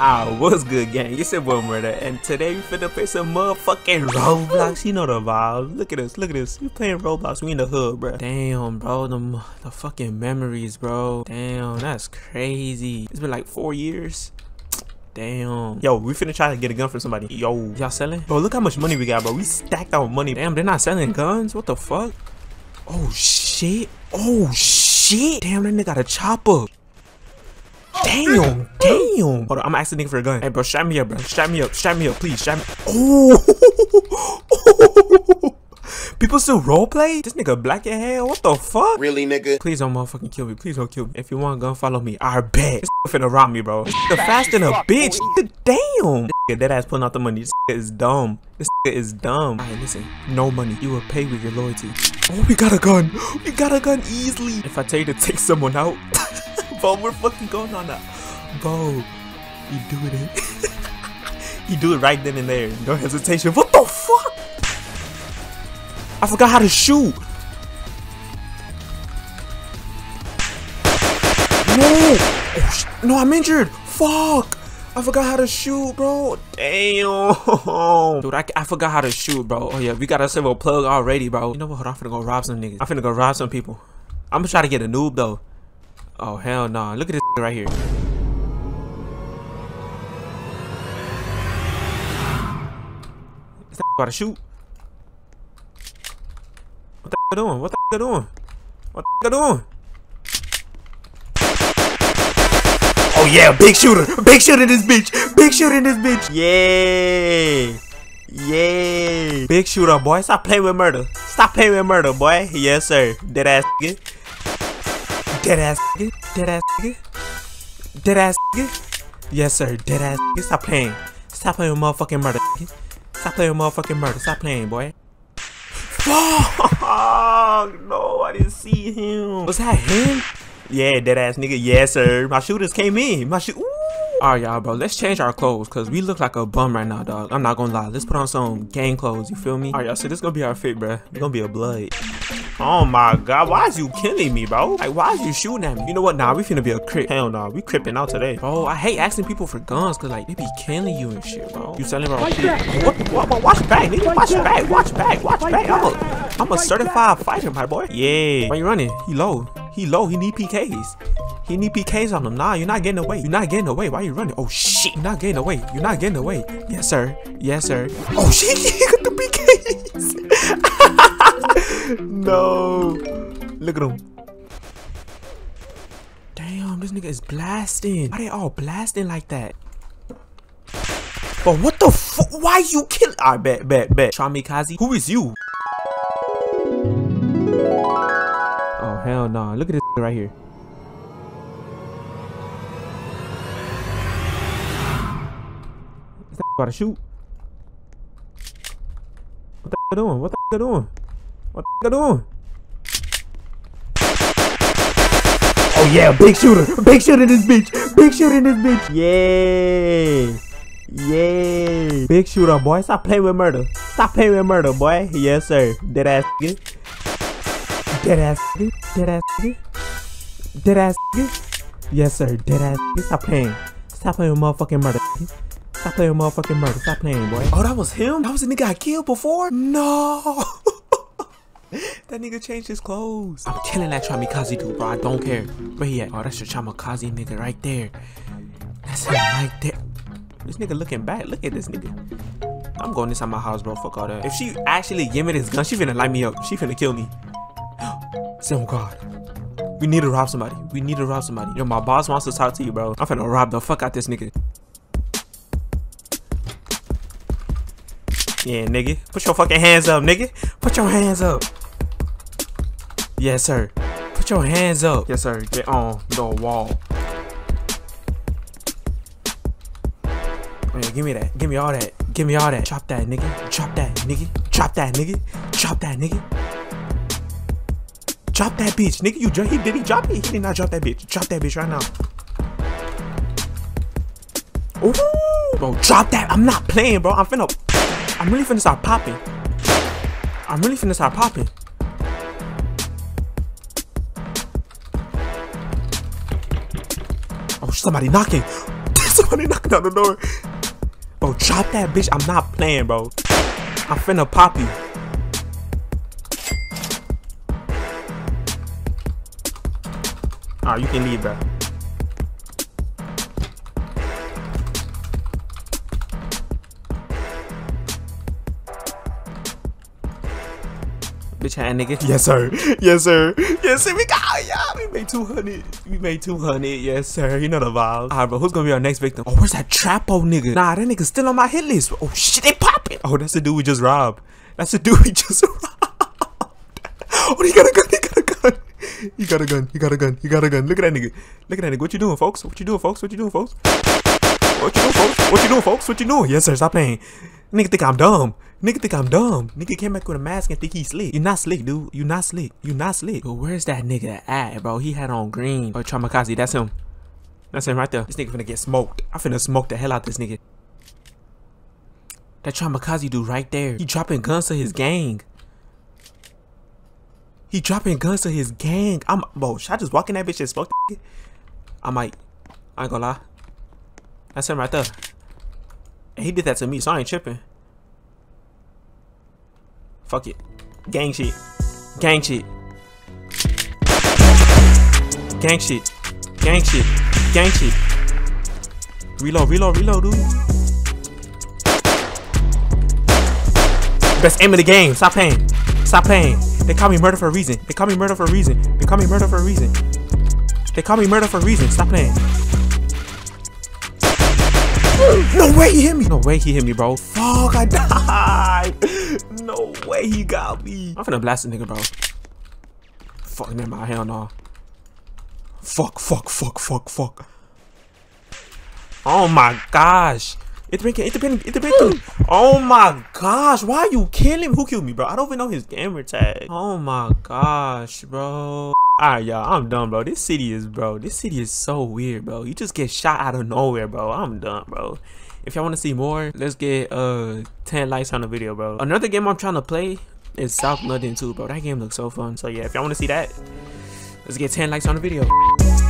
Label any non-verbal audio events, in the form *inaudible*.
Ah, what's good, gang? It's your boy Murda, and today we finna play some motherfucking Roblox. You know the vibes. Look at this, look at this. We playing Roblox. We in the hood, bro. Damn, bro. The, the fucking memories, bro. Damn, that's crazy. It's been like four years. Damn. Yo, we finna try to get a gun from somebody. Yo, y'all selling? Bro, look how much money we got, bro. We stacked our money. Damn, they're not selling guns? What the fuck? Oh, shit. Oh, shit. Damn, that nigga got a chopper. Damn, damn. Hold on, I'm asking nigga for a gun. Hey, bro, strap me up, bro. Strap me up, strap me up, please. Strap me. Oh. *laughs* People still roleplay? This nigga black as hell. What the fuck? Really, nigga? Please don't motherfucking kill me. Please don't kill me. If you want a gun, follow me. I bet. This nigga finna rob me, bro. This nigga fast than a bitch. Damn. This nigga dead ass pulling out the money. This nigga is dumb. This nigga is dumb. Alright, listen. No money. You will pay with your loyalty. Oh, we got a gun. We got a gun easily. If I tell you to take someone out. *laughs* Bro, we're fucking going on that. Bro, you do it. *laughs* You do it right then and there. No hesitation. What the fuck? I forgot how to shoot. No. Oh, no, I'm injured. Fuck. I forgot how to shoot, bro. Damn. Dude, I, I forgot how to shoot, bro. Oh, yeah, we got ourselves a plug already, bro. You know what? Hold on, I'm finna go rob some niggas. I'm finna go rob some people. I'm gonna try to get a noob, though. Oh, hell no. Nah. Look at this right here. Is that about to shoot? What the doing? What the doing? What the doing? Oh yeah, big shooter! Big shooter this bitch! Big shooter in this bitch! Yeah! Yeah! Big shooter, boy. Stop playing with murder. Stop playing with murder, boy. Yes, sir. Dead ass nigga. Dead ass nigga. Dead ass nigga. Dead ass nigga. Yes, sir. Dead ass nigga. Stop playing. Stop playing with motherfucking murder. Nigga. Stop playing with motherfucking murder. Stop playing, boy. Fuck! No, I didn't see him. Was that him? Yeah, dead ass nigga. Yes, sir. My shooters came in. My shoot. Alright, y'all, bro. Let's change our clothes because we look like a bum right now, dog. I'm not gonna lie. Let's put on some gang clothes. You feel me? Alright, y'all. So this gonna be our fit, bro. It's gonna be a blood. Oh my god, why is you killing me, bro? Like, why is you shooting at me? You know what? Nah, we finna be a crip. Hell nah, we cripping out today. Bro, I hate asking people for guns because, like, they be killing you and shit, bro. You selling bro? What, what, what, watch back, nigga. Watch back, watch back, watch back. I'm a, I'm a certified fighter, my boy. Yeah. Why you running? He low. He low. He need PKs. He need PKs on him. Nah, you're not getting away. You're not getting away. Why you running? Oh, shit. You're not getting away. You're not getting away. Yes, sir. Yes, sir. Oh, shit. *laughs* He got the PKs. No. Look at him. Damn, this nigga is blasting. Why they all blasting like that? But what the fuck? Why you kill? I bet, bet, bet. Shamikaze, who is you? Oh hell no! Nah. Look at this right here. Is that about to shoot? What the doing? What the doing? What the doing? Oh yeah, big shooter, big shooter in this bitch, big shooter in this bitch. Yeah. Yeah. Big shooter, boy. Stop playing with murder. Stop playing with murder, boy. Yes, sir. Dead ass nigga. Dead ass nigga. Dead ass nigga. Dead ass nigga. Yes, sir. Dead ass nigga. Stop playing. Stop playing with motherfucking murder. Stop playing with motherfucking murder. Stop playing, boy. Oh, that was him? That was the nigga I killed before? No. *laughs* that nigga changed his clothes. I'm killing that Chamikaze dude, bro. I don't care. Where he at? Oh, that's your Chamikaze nigga right there. That's him right there. This nigga looking back. Look at this nigga. I'm going inside my house, bro. Fuck all that. If she actually give me this gun, she finna light me up. She finna kill me. *gasps* oh God. We need to rob somebody. We need to rob somebody. Yo, my boss wants to talk to you, bro. I'm finna rob the fuck out this nigga. Yeah, nigga. Put your fucking hands up, nigga. Put your hands up. Yes, sir. Put your hands up. Yes, sir. Get on the wall. Oh, give me that. Give me all that. Give me all that. Drop that, nigga. Drop that, nigga. Drop that, nigga. Drop that, nigga. Drop that bitch, nigga. You he did he drop it? He did not drop that bitch. Drop that bitch right now. Ooh, bro, drop that. I'm not playing, bro. I'm finna. I'm really finna start popping. I'm really finna start popping. Somebody knocking. *laughs* somebody knocking on the door. Bro, drop that bitch. I'm not playing, bro. I'm finna pop you. Alright, you can leave, bro. Bitch ass nigga. *laughs* Yes sir. Yes sir. Yes sir. We got yeah. We made 200. We made 200. Yes sir. You know the vibes. Alright, bro. Who's gonna be our next victim? Oh, where's that Trapo nigga? Nah, that nigga's still on my hit list. Oh shit, they popping. Oh, that's the dude we just robbed. That's the dude we just *laughs* robbed. Oh, he got a gun. He got a gun. He got a gun. He got a gun. He got a gun. Look at that nigga. Look at that nigga. What you doing, folks? What you doing, folks? What you doing, folks? What you doing, folks? What you doing, folks? What you doing? Yes, sir. Stop playing. Nigga think I'm dumb. Nigga think I'm dumb. Nigga came back with a mask and think he's slick. You not slick, dude. You not slick. You not slick. But where's that nigga at, bro? He had on green. Oh, Tramakazi, that's him. That's him right there. This nigga finna get smoked. I finna smoke the hell out this nigga. That Tramakazi dude right there. He dropping guns to his gang. He dropping guns to his gang. I'm bro, should I just walk in that bitch and smoke I might. I ain't gonna lie. That's him right there. He did that to me, so I ain't tripping. Fuck it. Gang shit. Gang shit. Gang shit. Gang shit. Gang shit. Reload, reload, reload, dude. Best aim of the game. Stop playing. Stop playing. They call me murder for a reason. They call me murder for a reason. They call me murder for a reason. They call me murder for a reason. Stop playing. No way he hit me. No way he hit me, bro. Fuck, I died. No way he got me. I'm finna blast this nigga, bro. Fuck, never mind. Hell no. Fuck, fuck, fuck, fuck, fuck. Oh my gosh. It's been, it's been. Oh my gosh, why are you killing? Him? Who killed me, bro? I don't even know his gamer tag. Oh my gosh, bro. Alright, y'all, I'm done, bro. This city is, bro. This city is so weird, bro. You just get shot out of nowhere, bro. I'm done, bro. If y'all want to see more, let's get uh 10 likes on the video, bro. Another game I'm trying to play is South London 2, bro. That game looks so fun. So yeah, if y'all want to see that, let's get 10 likes on the video.